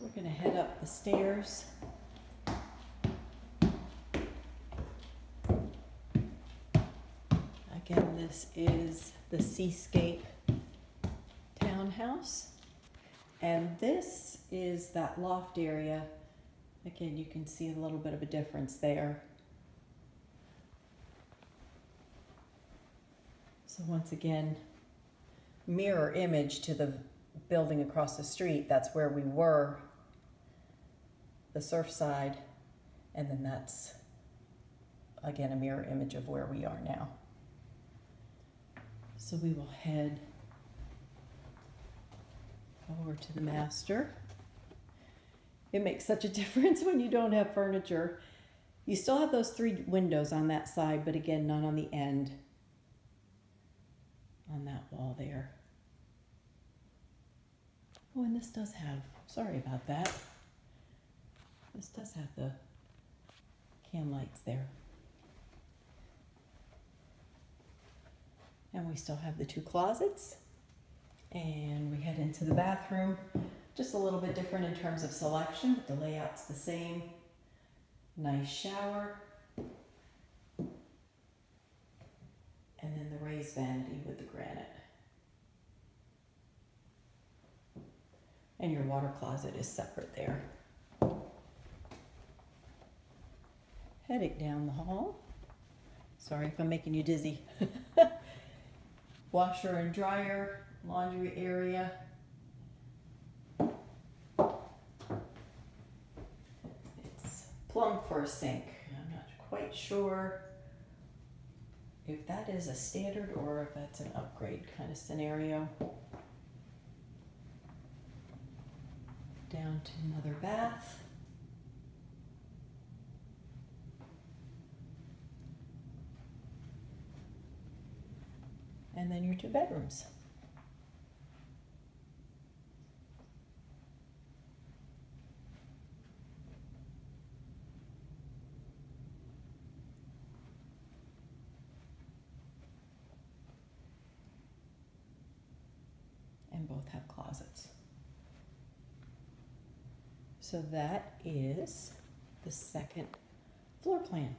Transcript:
We're gonna head up the stairs. Again, this is the Seascape Townhouse. And this is that loft area. Again, you can see a little bit of a difference there. So once again, mirror image to the building across the street. That's where we were, the surf side. And then that's, again, a mirror image of where we are now. So we will head over to the master. It makes such a difference when you don't have furniture. You still have those three windows on that side, but again, none on the end on that wall there. Oh, and this does have, sorry about that. This does have the can lights there. And we still have the two closets. And we head into the bathroom. Just a little bit different in terms of selection, but the layout's the same. Nice shower. And then the raised vanity with the granite. And your water closet is separate there. Heading down the hall. Sorry if I'm making you dizzy. Washer and dryer, laundry area. It's plumbed for a sink. I'm not quite sure if that is a standard or if that's an upgrade kind of scenario. Down to another bath. And then your two bedrooms. And both have closets. So that is the second floor plan.